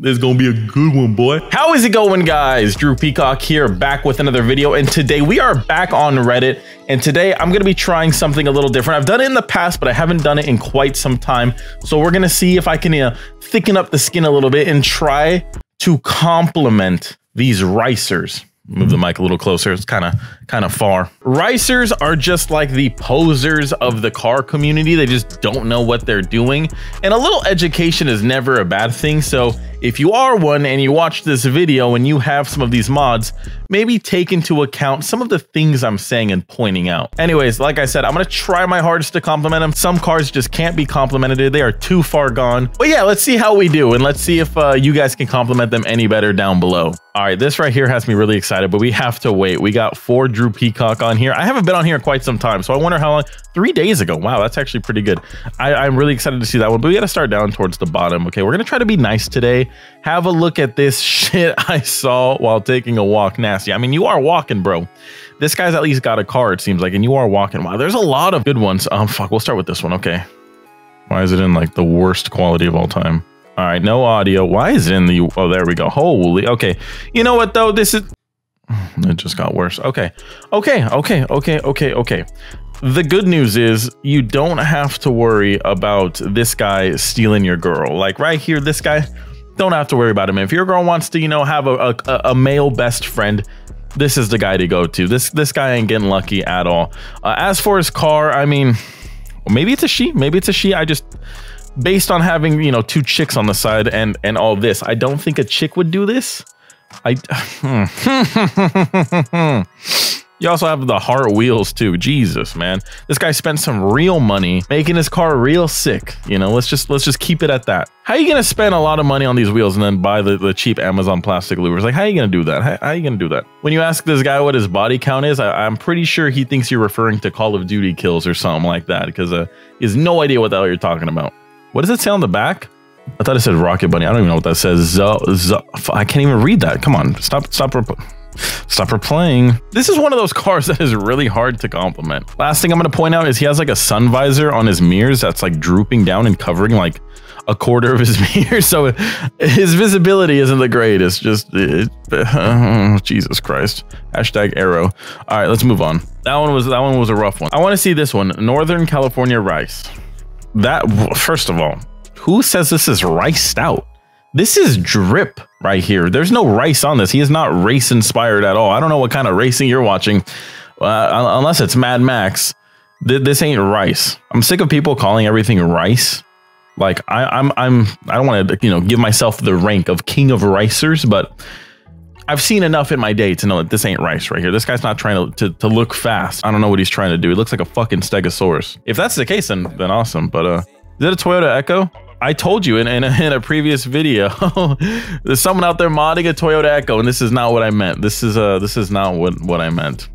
This is gonna be a good one, boy. How is it going, guys? Drew Peacock here, back with another video. And today we are back on Reddit. And today I'm gonna be trying something a little different. I've done it in the past, but I haven't done it in quite some time. So we're gonna see if I can uh, thicken up the skin a little bit and try to complement these ricers. Move the mic a little closer. It's kind of kind of far. Ricers are just like the posers of the car community. They just don't know what they're doing. And a little education is never a bad thing. So if you are one and you watch this video and you have some of these mods, maybe take into account some of the things I'm saying and pointing out. Anyways, like I said, I'm going to try my hardest to compliment them. Some cars just can't be complimented. They are too far gone. But yeah, let's see how we do. And let's see if uh, you guys can compliment them any better down below. All right, this right here has me really excited, but we have to wait. We got four Drew Peacock on here. I haven't been on here in quite some time, so I wonder how long. Three days ago. Wow, that's actually pretty good. I, am really excited to see that one, but we got to start down towards the bottom. Okay, we're going to try to be nice today. Have a look at this shit I saw while taking a walk. Nasty. I mean, you are walking, bro. This guy's at least got a car, it seems like, and you are walking. Wow, there's a lot of good ones. Um, fuck, we'll start with this one. Okay. Why is it in like the worst quality of all time? All right, no audio. Why is it in the? Oh, there we go. Holy. Okay. You know what though? This is. It just got worse. Okay. Okay. Okay. Okay. Okay. Okay. The good news is you don't have to worry about this guy stealing your girl. Like right here, this guy, don't have to worry about him. If your girl wants to, you know, have a, a, a male best friend, this is the guy to go to. This this guy ain't getting lucky at all. Uh, as for his car, I mean, maybe it's a she, maybe it's a she. I just based on having you know two chicks on the side and and all this, I don't think a chick would do this. I. You also have the heart wheels too. Jesus, man. This guy spent some real money making his car real sick. You know, let's just let's just keep it at that. How are you gonna spend a lot of money on these wheels and then buy the, the cheap Amazon plastic louvers? Like, how are you gonna do that? How, how are you gonna do that? When you ask this guy what his body count is, I, am pretty sure he thinks you're referring to Call of Duty kills or something like that because uh, he has no idea what the hell you're talking about. What does it say on the back? I thought it said Rocket Bunny. I don't even know what that says. Z- Z- I can't even read that. Come on, stop, stop. Stop replaying. This is one of those cars that is really hard to compliment. Last thing I'm going to point out is he has like a sun visor on his mirrors that's like drooping down and covering like a quarter of his mirror. So his visibility isn't the greatest. Just it, Jesus Christ. Hashtag arrow. All right, let's move on. That one was that one was a rough one. I want to see this one. Northern California rice. That first of all, who says this is riced out? This is drip right here. There's no rice on this. He is not race inspired at all. I don't know what kind of racing you're watching, uh, unless it's Mad Max. Th this ain't rice. I'm sick of people calling everything rice. Like I, I'm, I'm, I don't want to, you know, give myself the rank of king of ricers, but I've seen enough in my day to know that this ain't rice right here. This guy's not trying to, to, to look fast. I don't know what he's trying to do. He looks like a fucking stegosaurus. If that's the case, then then awesome. But uh, is it a Toyota Echo? I told you in, in, a, in a previous video, there's someone out there modding a Toyota Echo, and this is not what I meant. This is uh this is not what what I meant.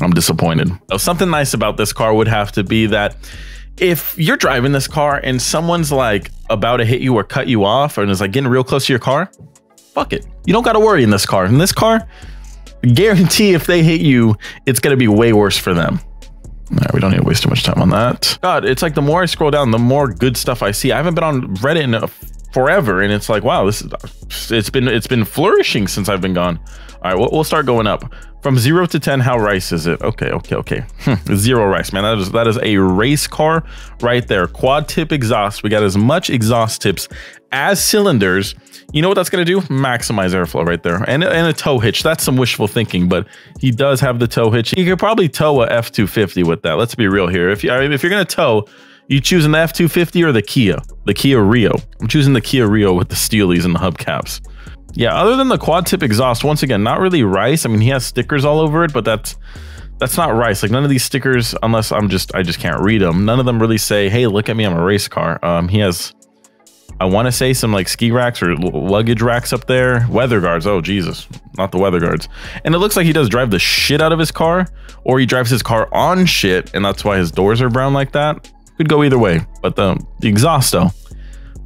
I'm disappointed. So something nice about this car would have to be that if you're driving this car and someone's like about to hit you or cut you off and is like getting real close to your car, fuck it. You don't got to worry in this car. In this car, guarantee if they hit you, it's going to be way worse for them. Right, we don't need to waste too much time on that. God, it's like the more I scroll down, the more good stuff I see. I haven't been on Reddit in forever, and it's like, wow, this is it's been it's been flourishing since I've been gone. All right, we'll, we'll start going up from zero to ten. How rice is it? Okay, okay, okay. Hmm, zero rice, man. That is that is a race car right there. Quad tip exhaust. We got as much exhaust tips as cylinders you know what that's going to do? Maximize airflow right there. And, and a tow hitch. That's some wishful thinking, but he does have the tow hitch. You could probably tow a F-250 with that. Let's be real here. If, you, if you're going to tow, you choosing the F-250 or the Kia? The Kia Rio. I'm choosing the Kia Rio with the steelies and the hubcaps. Yeah, other than the quad tip exhaust, once again, not really rice. I mean, he has stickers all over it, but that's that's not rice. Like none of these stickers, unless I'm just I just can't read them. None of them really say, "Hey, look at me, I'm a race car." Um, he has I want to say some like ski racks or luggage racks up there. Weather guards. Oh, Jesus. Not the weather guards. And it looks like he does drive the shit out of his car or he drives his car on shit and that's why his doors are brown like that. Could go either way. But the, the exhaust though,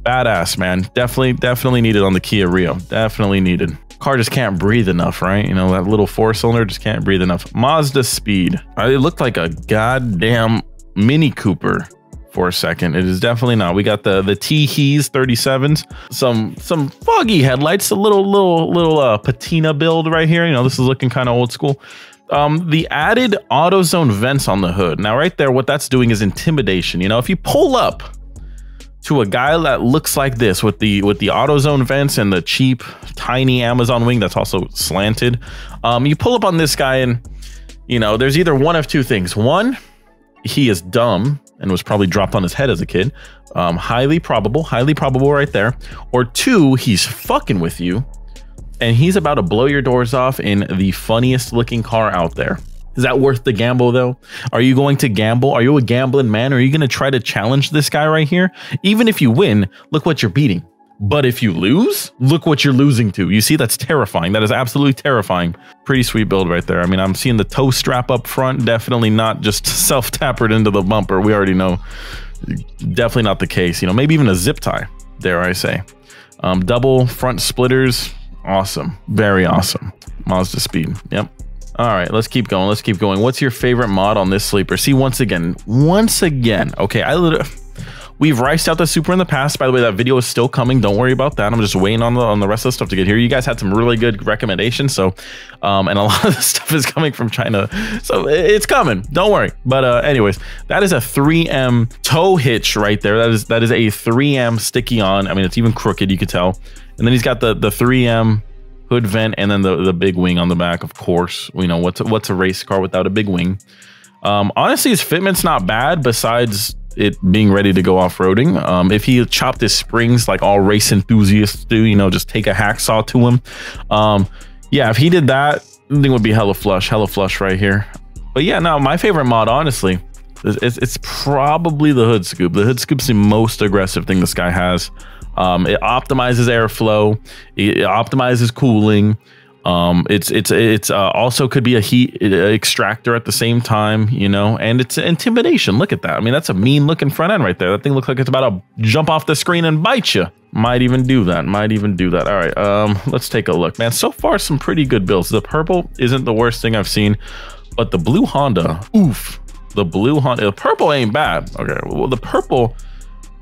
badass, man. Definitely, definitely needed on the Kia Rio. Definitely needed. Car just can't breathe enough, right? You know, that little four cylinder just can't breathe enough. Mazda Speed. It looked like a goddamn Mini Cooper for a second. It is definitely not. We got the the TE37s, some some foggy headlights, a little little little uh, patina build right here. You know, this is looking kind of old school. Um, the added AutoZone vents on the hood. Now, right there, what that's doing is intimidation. You know, if you pull up to a guy that looks like this with the with the AutoZone vents and the cheap tiny Amazon wing that's also slanted, um, you pull up on this guy and you know, there's either one of two things. One, he is dumb and was probably dropped on his head as a kid. Um, highly probable, highly probable right there. Or two, he's fucking with you and he's about to blow your doors off in the funniest looking car out there. Is that worth the gamble though? Are you going to gamble? Are you a gambling man? Are you going to try to challenge this guy right here? Even if you win, look what you're beating. But if you lose, look what you're losing to. You see, that's terrifying. That is absolutely terrifying. Pretty sweet build right there. I mean, I'm seeing the toe strap up front. Definitely not just self tappered into the bumper. We already know. Definitely not the case. You know, maybe even a zip tie, dare I say. Um, double front splitters. Awesome. Very awesome. Mazda speed. Yep. All right, let's keep going. Let's keep going. What's your favorite mod on this sleeper? See, once again, once again. Okay, I literally We've riced out the Supra in the past. By the way, that video is still coming. Don't worry about that. I'm just waiting on the on the rest of the stuff to get here. You guys had some really good recommendations. So, um, and a lot of the stuff is coming from China. So it's coming. Don't worry. But uh, anyways, that is a 3M tow hitch right there. That is that is a 3M sticky on. I mean, it's even crooked. You could tell. And then he's got the the 3M hood vent and then the the big wing on the back. Of course, you know what's a, what's a race car without a big wing. Um, honestly, his fitment's not bad. Besides it being ready to go off-roading. Um, if he chopped his springs like all race enthusiasts do, you know, just take a hacksaw to him. Um, yeah, if he did that, thing would be hella flush, hella flush right here. But yeah, no, my favorite mod, honestly, it's, it's probably the hood scoop. The hood scoop's the most aggressive thing this guy has. Um, it optimizes airflow, it optimizes cooling. Um, it's it's it's uh, also could be a heat uh, extractor at the same time, you know, and it's intimidation. Look at that. I mean, that's a mean looking front end right there. That thing looks like it's about to jump off the screen and bite you. Might even do that. Might even do that. All right, um, let's take a look, man. So far, some pretty good builds. The purple isn't the worst thing I've seen, but the blue Honda, oof. The blue Honda, the purple ain't bad. Okay, well, the purple,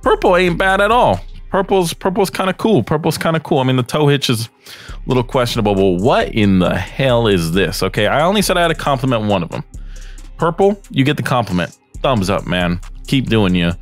purple ain't bad at all. Purple's purple's kind of cool. Purple's kind of cool. I mean, the tow hitch is a little questionable. Well, what in the hell is this? Okay, I only said I had to compliment one of them. Purple, you get the compliment. Thumbs up, man. Keep doing you.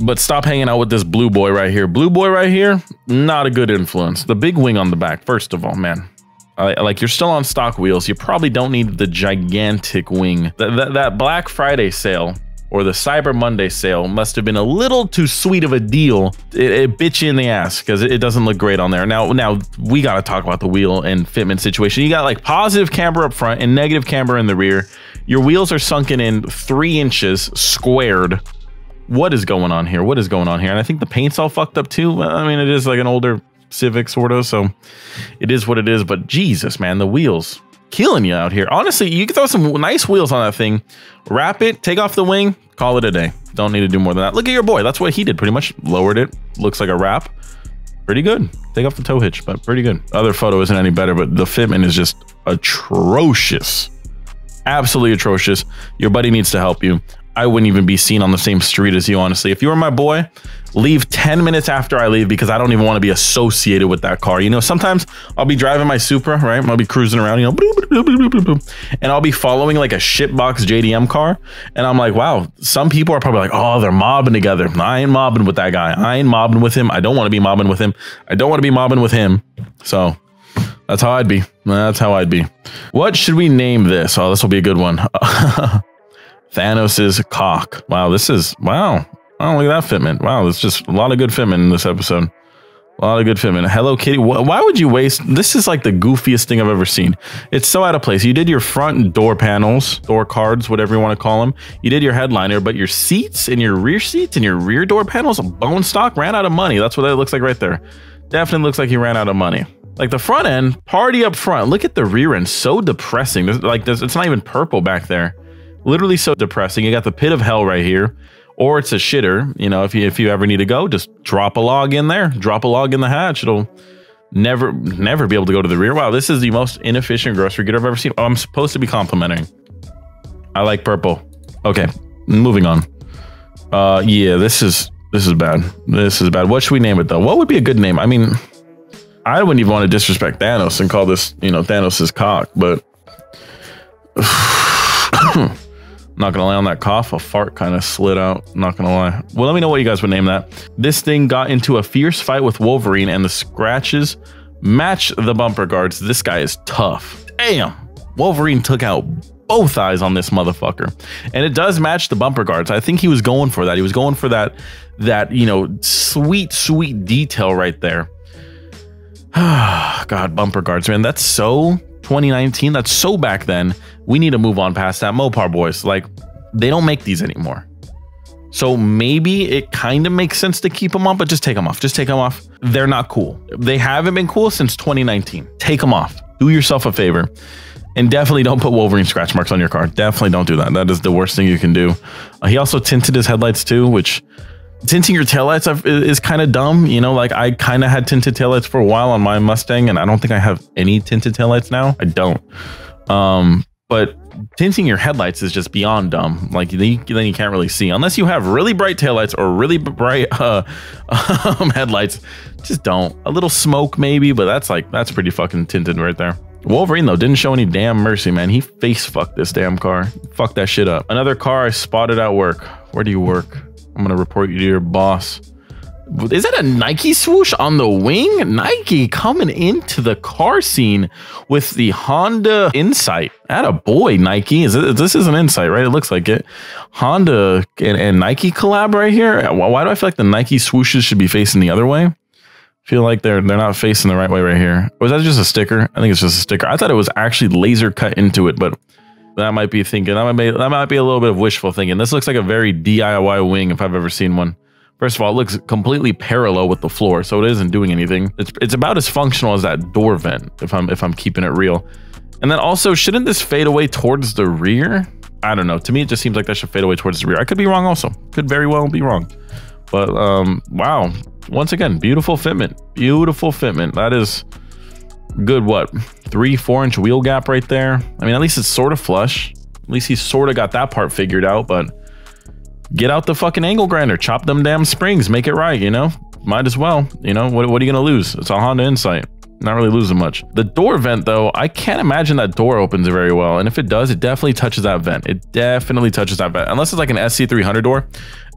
But stop hanging out with this blue boy right here. Blue boy right here, not a good influence. The big wing on the back, first of all, man. I, like you're still on stock wheels. You probably don't need the gigantic wing. That, that Black Friday sale or the Cyber Monday sale must have been a little too sweet of a deal. It, it bit you in the ass because it, it, doesn't look great on there. Now, now we got to talk about the wheel and fitment situation. You got like positive camber up front and negative camber in the rear. Your wheels are sunken in three inches squared. What is going on here? What is going on here? And I think the paint's all fucked up too. I mean, it is like an older Civic sort of, so it is what it is. But Jesus, man, the wheels killing you out here. Honestly, you can throw some nice wheels on that thing, wrap it, take off the wing, call it a day. Don't need to do more than that. Look at your boy. That's what he did pretty much. Lowered it. Looks like a wrap. Pretty good. Take off the tow hitch, but pretty good. Other photo isn't any better, but the fitment is just atrocious. Absolutely atrocious. Your buddy needs to help you. I wouldn't even be seen on the same street as you, honestly. If you were my boy, leave 10 minutes after I leave because I don't even want to be associated with that car. You know, sometimes I'll be driving my Supra, right? I'll be cruising around, you know, and I'll be following like a shitbox JDM car. And I'm like, wow, some people are probably like, oh, they're mobbing together. I ain't mobbing with that guy. I ain't mobbing with him. I don't want to be mobbing with him. I don't want to be mobbing with him. So that's how I'd be. That's how I'd be. What should we name this? Oh, this will be a good one. Thanos's cock. Wow, this is wow. Oh, look at that fitment. Wow, there's just a lot of good fitment in this episode. A lot of good fitment. Hello Kitty. Why would you waste? This is like the goofiest thing I've ever seen. It's so out of place. You did your front door panels, door cards, whatever you want to call them. You did your headliner, but your seats and your rear seats and your rear door panels, bone stock, ran out of money. That's what that looks like right there. Definitely looks like he ran out of money. Like the front end, party up front. Look at the rear end. So depressing. There's, like there's, it's not even purple back there literally so depressing. You got the pit of hell right here, or it's a shitter. You know, if you if you ever need to go, just drop a log in there, drop a log in the hatch. It'll never never be able to go to the rear. Wow, this is the most inefficient grocery getter I've ever seen. Oh, I'm supposed to be complimenting. I like purple. Okay, moving on. Uh, yeah, this is this is bad. This is bad. What should we name it though? What would be a good name? I mean, I wouldn't even want to disrespect Thanos and call this, you know, Thanos's cock, but not gonna lie on that cough, a fart kind of slid out. Not gonna lie. Well, let me know what you guys would name that. This thing got into a fierce fight with Wolverine, and the scratches match the bumper guards. This guy is tough. Damn. Wolverine took out both eyes on this motherfucker. And it does match the bumper guards. I think he was going for that. He was going for that that, you know, sweet sweet detail right there. God, bumper guards, man. That's so 2019. That's so back then. We need to move on past that. Mopar boys, like they don't make these anymore. So maybe it kind of makes sense to keep them on, but just take them off. Just take them off. They're not cool. They haven't been cool since 2019. Take them off. Do yourself a favor. And definitely don't put Wolverine scratch marks on your car. Definitely don't do that. That is the worst thing you can do. Uh, he also tinted his headlights too, which tinting your taillights is kind of dumb. You know, like I kind of had tinted taillights for a while on my Mustang, and I don't think I have any tinted taillights now. I don't. Um, but tinting your headlights is just beyond dumb. Like then you, then you can't really see unless you have really bright taillights or really bright uh, um, headlights. Just don't. A little smoke maybe, but that's like that's pretty fucking tinted right there. Wolverine though didn't show any damn mercy, man. He face fucked this damn car. Fuck that shit up. Another car I spotted at work. Where do you work? I'm gonna report you to your boss. Is that a Nike swoosh on the wing? Nike coming into the car scene with the Honda Insight. At a boy, Nike. Is it, this is an Insight, right? It looks like it. Honda and, and Nike collab right here. Why do I feel like the Nike swooshes should be facing the other way? feel like they're they're not facing the right way right here. Was that just a sticker? I think it's just a sticker. I thought it was actually laser cut into it, but that might be thinking that might be that might be a little bit of wishful thinking. This looks like a very DIY wing if I've ever seen one. First of all, it looks completely parallel with the floor, so it isn't doing anything. It's it's about as functional as that door vent, if I'm if I'm keeping it real. And then also, shouldn't this fade away towards the rear? I don't know. To me, it just seems like that should fade away towards the rear. I could be wrong also. Could very well be wrong. But um, wow, once again, beautiful fitment. Beautiful fitment. That is good, what, three, four inch wheel gap right there. I mean, at least it's sort of flush. At least he's sort of got that part figured out, but get out the fucking angle grinder, chop them damn springs, make it right, you know? Might as well, you know? What, what are you going to lose? It's a Honda Insight. Not really losing much. The door vent, though, I can't imagine that door opens very well. And if it does, it definitely touches that vent. It definitely touches that vent. Unless it's like an SC300 door,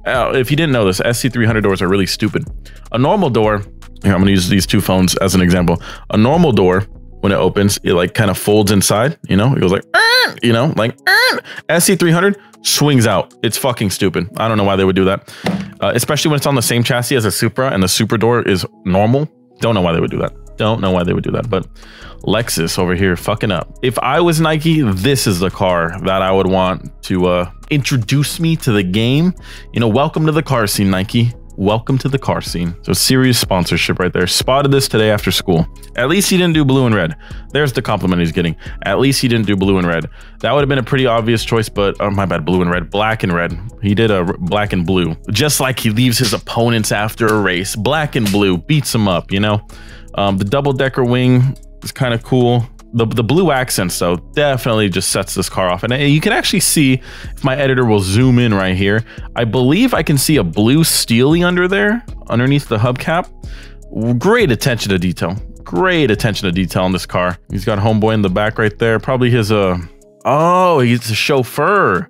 uh, if you didn't know this, SC300 doors are really stupid. A normal door, here, I'm to use these two phones as an example. A normal door, when it opens, it like kind of folds inside, you know, it goes like, you know, like SC300 swings out. It's fucking stupid. I don't know why they would do that. Uh, especially when it's on the same chassis as a Supra and the Supra door is normal. Don't know why they would do that. Don't know why they would do that, but Lexus over here fucking up. If I was Nike, this is the car that I would want to uh, introduce me to the game. You know, welcome to the car scene, Nike. Welcome to the car scene. So serious sponsorship right there. Spotted this today after school. At least he didn't do blue and red. There's the compliment he's getting. At least he didn't do blue and red. That would have been a pretty obvious choice, but oh my bad, blue and red, black and red. He did a black and blue. Just like he leaves his opponents after a race. Black and blue beats him up, you know? Um, the double decker wing is kind of cool. The, the blue accents though definitely just sets this car off. And you can actually see if my editor will zoom in right here i believe i can see a blue steely under there underneath the hubcap. Great attention to detail. Great attention to detail on this car. He's got homeboy in the back right there. Probably his uh oh he's a chauffeur.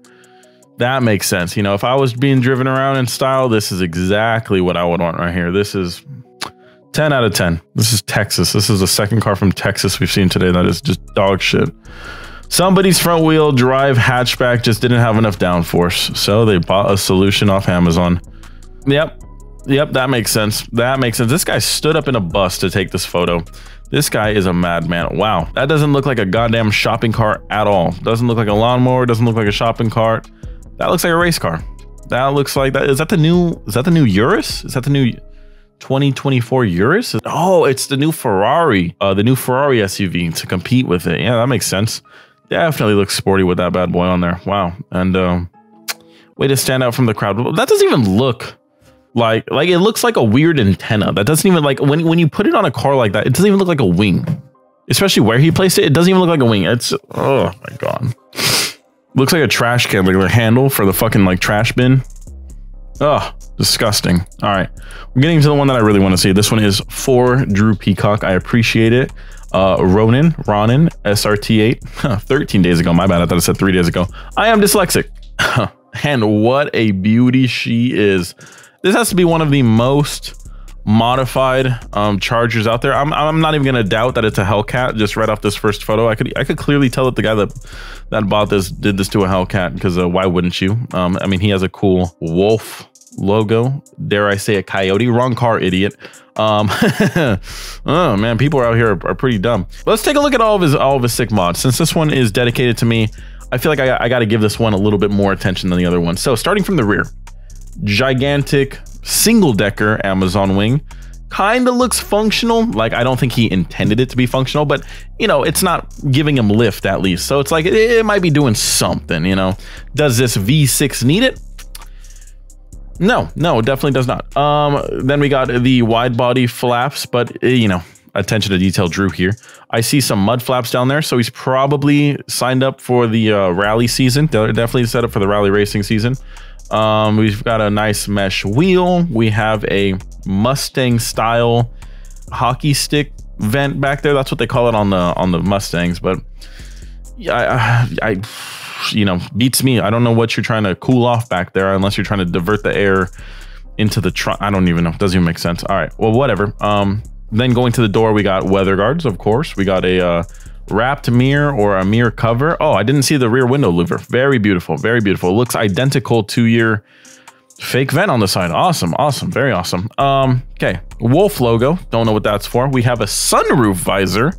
That makes sense. You know if i was being driven around in style this is exactly what i would want right here. This is 10 out of 10. This is Texas. This is the second car from Texas we've seen today that is just dog shit. Somebody's front wheel drive hatchback just didn't have enough downforce, so they bought a solution off Amazon. Yep. Yep, that makes sense. That makes sense. This guy stood up in a bus to take this photo. This guy is a madman. Wow. That doesn't look like a goddamn shopping cart at all. Doesn't look like a lawnmower, doesn't look like a shopping cart. That looks like a race car. That looks like that. Is that the new, is that the new Urus? Is that the new, 2024 Urus. Oh, it's the new Ferrari, uh, the new Ferrari SUV to compete with it. Yeah, that makes sense. Definitely looks sporty with that bad boy on there. Wow. And um, way to stand out from the crowd. That doesn't even look like like it looks like a weird antenna. That doesn't even like when when you put it on a car like that, it doesn't even look like a wing. Especially where he placed it, it doesn't even look like a wing. It's oh my god. Looks like a trash can, like the handle for the fucking like trash bin. Oh, disgusting. All right. We're getting to the one that I really want to see. This one is for Drew Peacock. I appreciate it. Uh, Ronin, Ronin, SRT8, 13 days ago. My bad. I thought I said three days ago. I am dyslexic. and what a beauty she is. This has to be one of the most modified um, chargers out there. I'm, I'm not even gonna doubt that it's a Hellcat just right off this first photo. I could I could clearly tell that the guy that that bought this did this to a Hellcat because uh, why wouldn't you? Um, I mean he has a cool wolf logo. Dare I say a coyote? Wrong car, idiot. Um, oh man, people out here are, are, pretty dumb. Let's take a look at all of his all of his sick mods. Since this one is dedicated to me, I feel like I, I got to give this one a little bit more attention than the other one. So starting from the rear, gigantic single decker Amazon wing. Kind of looks functional. Like, I don't think he intended it to be functional, but, you know, it's not giving him lift at least. So it's like, it, it might be doing something, you know? Does this V6 need it? No, no, definitely does not. Um, then we got the wide body flaps, but, you know, attention to detail Drew here. I see some mud flaps down there, so he's probably signed up for the uh, rally season. Definitely set up for the rally racing season. Um, we've got a nice mesh wheel. We have a Mustang style hockey stick vent back there. That's what they call it on the on the Mustangs. But yeah, I, I, you know, beats me. I don't know what you're trying to cool off back there, unless you're trying to divert the air into the trunk. I don't even know. Doesn't even make sense. All right. Well, whatever. Um, then going to the door, we got weather guards, of course. We got a uh, wrapped mirror or a mirror cover. Oh, I didn't see the rear window louver. Very beautiful, very beautiful. It looks identical to your fake vent on the side. Awesome, awesome, very awesome. Um, okay, wolf logo. Don't know what that's for. We have a sunroof visor.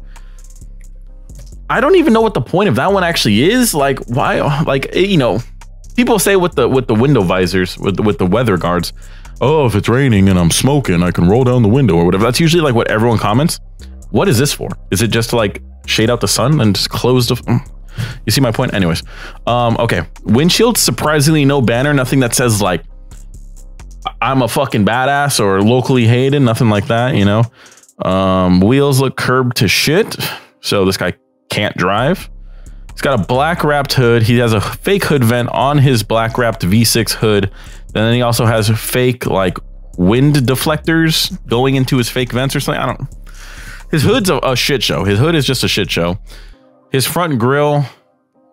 I don't even know what the point of that one actually is. Like, why? Like, eh, you know, people say with the with the window visors with the, with the weather guards. Oh, if it's raining and I'm smoking, I can roll down the window or whatever. That's usually like what everyone comments. What is this for? Is it just to like shade out the sun and just close the. Mm. You see my point? Anyways. Um, okay. Windshield, surprisingly no banner, nothing that says like I'm a fucking badass or locally hated, nothing like that, you know. Um, wheels look curbed to shit. So this guy can't drive. He's got a black wrapped hood. He has a fake hood vent on his black wrapped V6 hood. And then he also has fake like wind deflectors going into his fake vents or something. I don't his hood's a, a shit show. His hood is just a shit show. His front grill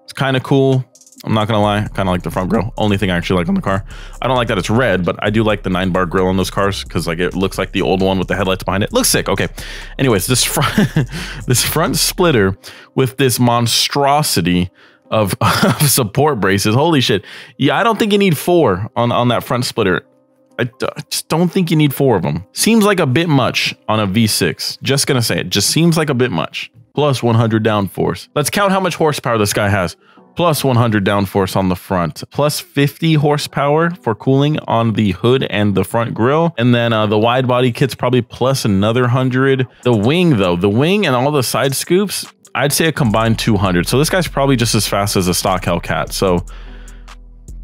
is kind of cool. I'm not gonna lie, kind of like the front grill. Only thing I actually like on the car. I don't like that it's red, but I do like the nine bar grill on those cars because like it looks like the old one with the headlights behind it. Looks sick. Okay. Anyways, this front this front splitter with this monstrosity of, of support braces. Holy shit. Yeah, I don't think you need four on on that front splitter. I just don't think you need four of them. Seems like a bit much on a V6. Just gonna say it. Just seems like a bit much. Plus 100 downforce. Let's count how much horsepower this guy has. Plus 100 downforce on the front. Plus 50 horsepower for cooling on the hood and the front grille. And then uh, the wide body kit's probably plus another 100. The wing though, the wing and all the side scoops, I'd say a combined 200. So this guy's probably just as fast as a stock Hellcat. So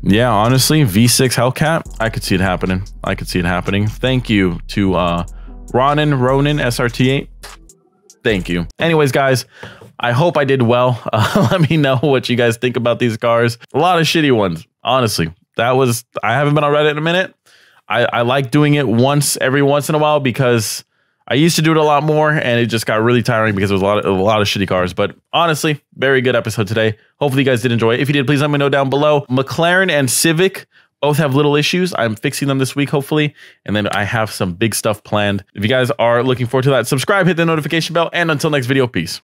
yeah, honestly, V6 Hellcat, I could see it happening. I could see it happening. Thank you to uh, Ronin, Ronin, SRT8. Thank you. Anyways, guys, I hope I did well. Uh, let me know what you guys think about these cars. A lot of shitty ones, honestly. That was, I haven't been on Reddit in a minute. I, I like doing it once every once in a while because I used to do it a lot more, and it just got really tiring because there was a lot of a lot of shitty cars. But honestly, very good episode today. Hopefully, you guys did enjoy it. If you did, please let me know down below. McLaren and Civic both have little issues. I'm fixing them this week, hopefully, and then I have some big stuff planned. If you guys are looking forward to that, subscribe, hit the notification bell, and until next video, peace.